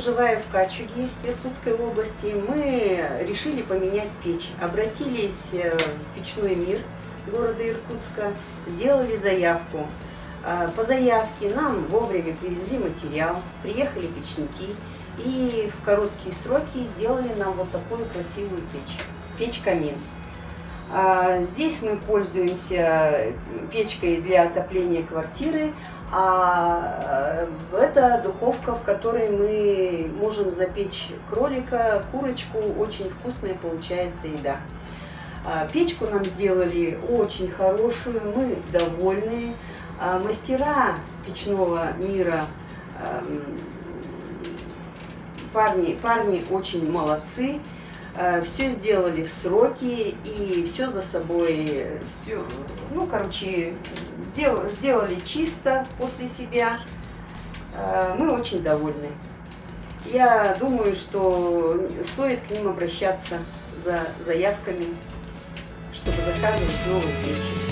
проживая в Качуге, Иркутской области, мы решили поменять печь. Обратились э, в печной мир города Иркутска, сделали заявку. А, по заявке нам вовремя привезли материал, приехали печники и в короткие сроки сделали нам вот такую красивую печь. Печь-камин. А, здесь мы пользуемся печкой для отопления квартиры, а э, это духовка, в которой мы можем запечь кролика, курочку, очень вкусная получается еда. А, печку нам сделали очень хорошую, мы довольны. А, мастера печного мира, эм, парни, парни очень молодцы. Э, все сделали в сроки и все за собой, все, ну, короче, дел, сделали чисто после себя. Э, мы очень довольны. Я думаю, что стоит к ним обращаться за заявками, чтобы заказывать новые печи.